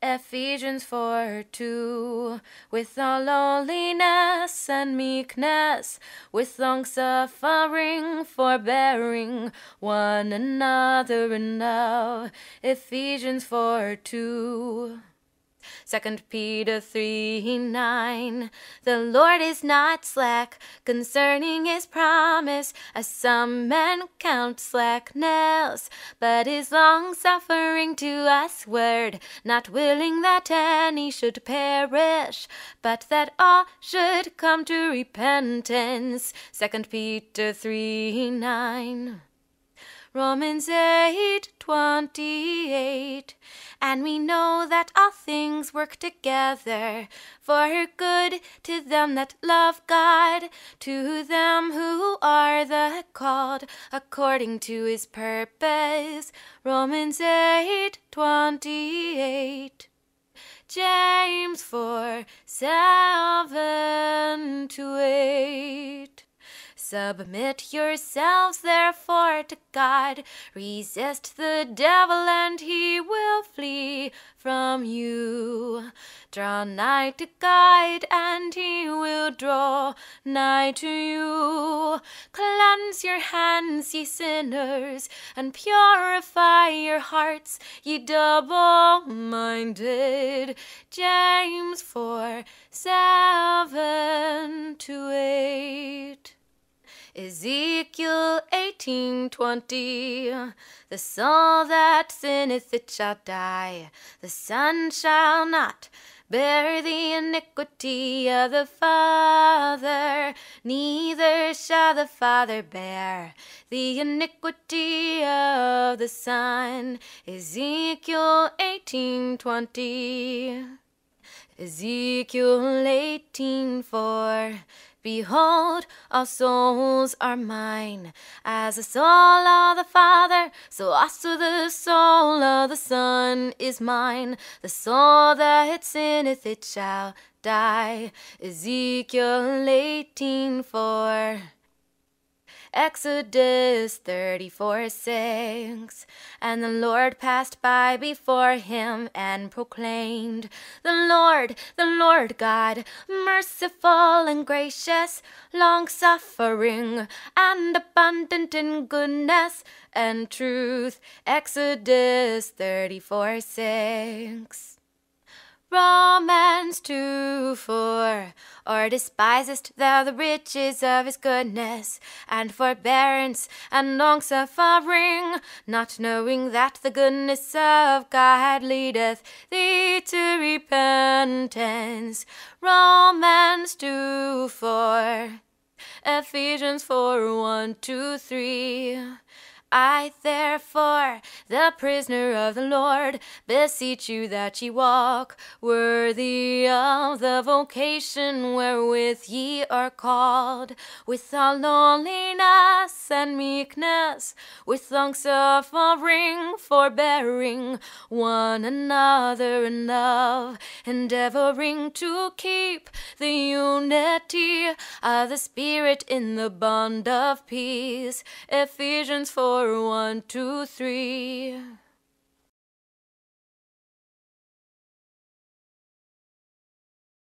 Ephesians 4 2. With all lowliness and meekness, with long suffering, forbearing one another in love. Ephesians 4 2. Second Peter 3 9. The Lord is not slack concerning his promise, as some men count slackness, but is long suffering to usward, not willing that any should perish, but that all should come to repentance. Second Peter 3 9. Romans 8 28. And we know that all things work together for her good to them that love God, to them who are the called according to his purpose. Romans 8 28. James 4 7 to 8. Submit yourselves therefore to God. Resist the devil and he will flee from you. Draw nigh to God and he will draw nigh to you. Cleanse your hands, ye sinners, and purify your hearts, ye double minded. James 4 7 to 8. Ezekiel 18:20 The soul that sinneth it shall die. The son shall not bear the iniquity of the father neither shall the father bear the iniquity of the son. Ezekiel 18:20 Ezekiel 18:4 Behold, all souls are mine. As the soul of the Father, so also the soul of the Son is mine. The soul that sinneth, it shall die. Ezekiel 18:4. Exodus 34 6. And the Lord passed by before him and proclaimed, The Lord, the Lord God, merciful and gracious, long suffering, and abundant in goodness and truth. Exodus 34 6. Romans 2 4. Or despisest thou the riches of his goodness, and forbearance, and long suffering, not knowing that the goodness of God leadeth thee to repentance? Romans 2 4. Ephesians 4 1 2 3. I, therefore, the prisoner of the Lord, beseech you that ye walk worthy of the vocation wherewith ye are called, with all lowliness and meekness, with long suffering, forbearing one another in love, endeavoring to keep the unity of the Spirit in the bond of peace. Ephesians 4 1, 2, 3.